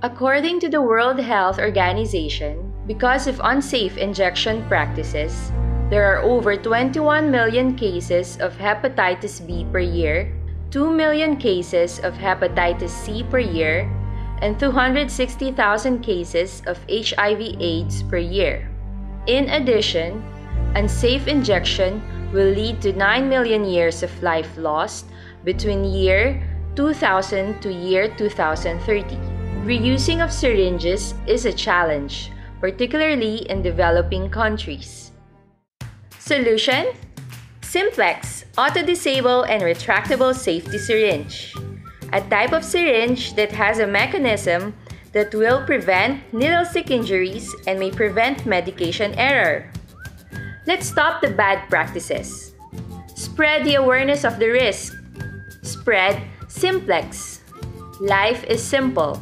According to the World Health Organization, because of unsafe injection practices, there are over 21 million cases of hepatitis B per year, 2 million cases of hepatitis C per year, and 260,000 cases of HIV/AIDS per year. In addition, unsafe injection will lead to 9 million years of life lost between year 2000 to year 2030. Reusing of syringes is a challenge, particularly in developing countries. Solution? Simplex Auto-Disable and Retractable Safety Syringe. A type of syringe that has a mechanism that will prevent needle stick injuries and may prevent medication error. Let's stop the bad practices. Spread the awareness of the risk. Spread Simplex. Life is simple.